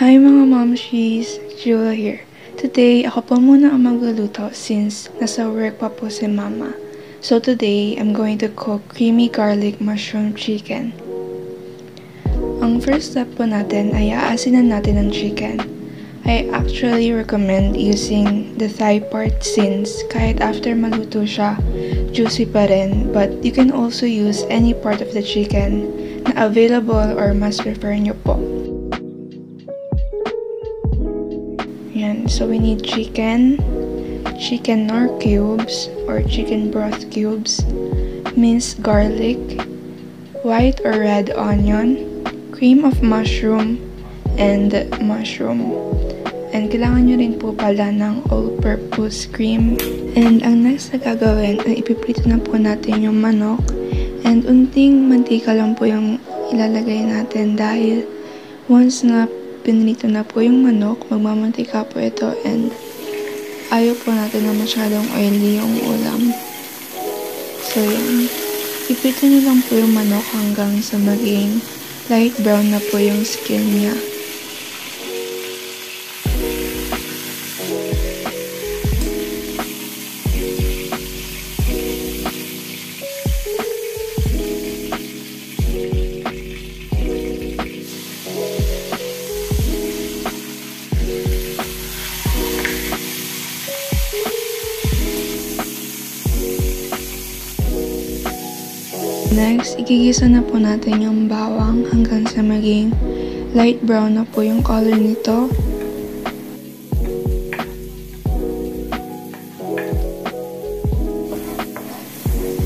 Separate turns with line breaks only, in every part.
Hi mga momshies! Jewel here. Today, ako po muna ang magluluto since nasa work pa po si mama. So today, I'm going to cook creamy garlic mushroom chicken. Ang first step po natin ay aasinan natin ang chicken. I actually recommend using the thigh part since kahit after maluto siya, juicy pa rin. But you can also use any part of the chicken na available or mas prefer nyo po. Yan. So, we need chicken, chicken nor cubes or chicken broth cubes, minced garlic, white or red onion, cream of mushroom, and mushroom. And kailangan nyo rin po pala ng all-purpose cream. And ang next na gagawin ipiprito na po natin yung manok. And unting mantika lang po yung ilalagay natin dahil once na pinrito na po yung manok, magmamantika po ito and ayaw po natin na masyadong oily yung ulam. So, yan. Iprito nyo lang po yung manok hanggang sa maging light brown na po yung skin niya. Next, igigisa na po natin yung bawang hanggang sa maging light brown na po yung color nito.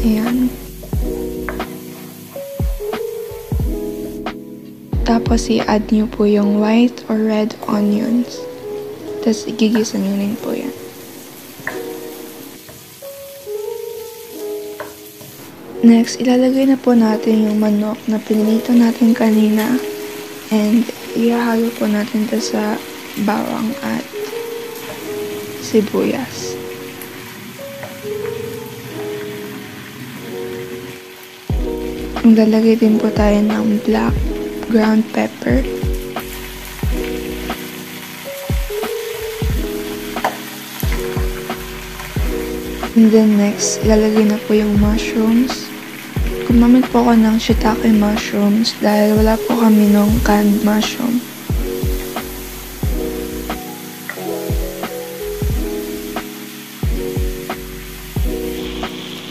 Ayan. Tapos, i-add nyo po yung white or red onions. Tapos, igigisa nyo rin po yan. Next, ilalagay na po natin yung manok na pinilito natin kanina. And, ihahalo po natin ito sa bawang at sibuyas. Maglalagay din po tayo ng black ground pepper. And then next, ilalagay na po yung mushrooms. Gumamit po ako ng shiitake mushrooms dahil wala po kami nung canned mushroom.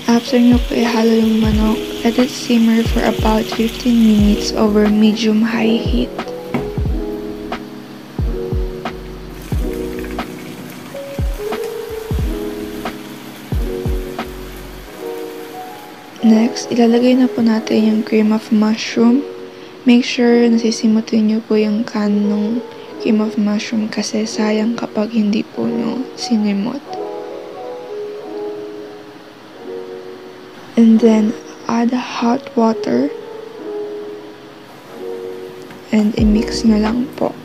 After nyo po ihalo yung manok, let it simmer for about 15 minutes over medium-high heat. Next, ilalagay na po natin yung cream of mushroom. Make sure nasisimutin nyo po yung can ng cream of mushroom kasi sayang kapag hindi po nyo sinimot. And then, add hot water. And i-mix nyo lang po.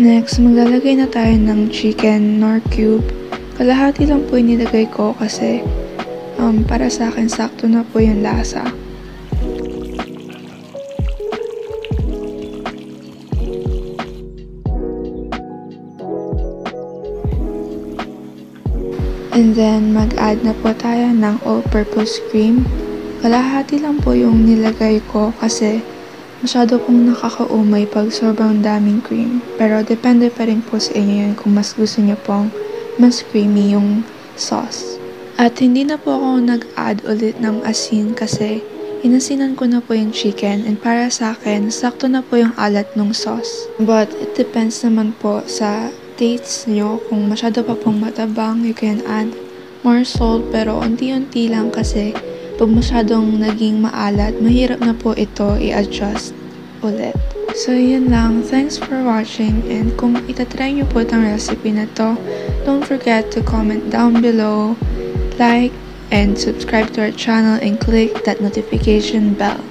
Next, maglalagay na tayo ng chicken nor cube. Kalahati lang po inilagay ko kasi um, para sa akin sakto na po yung lasa. And then, mag-add na po tayo ng all-purpose cream. Kalahati lang po yung nilagay ko kasi Masyado pong nakakaumay pag sobrang daming cream. Pero depende pa rin po sa inyo yun kung mas gusto niyo pong mas creamy yung sauce. At hindi na po ako nag-add ulit ng asin kasi inasinan ko na po yung chicken and para sa akin, sakto na po yung alat ng sauce. But it depends naman po sa tastes nyo. Kung masyado pa pong matabang, you can add more salt pero unti-unti lang kasi pag masyadong naging maalat, mahirap na po ito i-adjust ulit. So, yun lang. Thanks for watching. And kung itatry nyo po itong recipe na to, don't forget to comment down below, like, and subscribe to our channel and click that notification bell.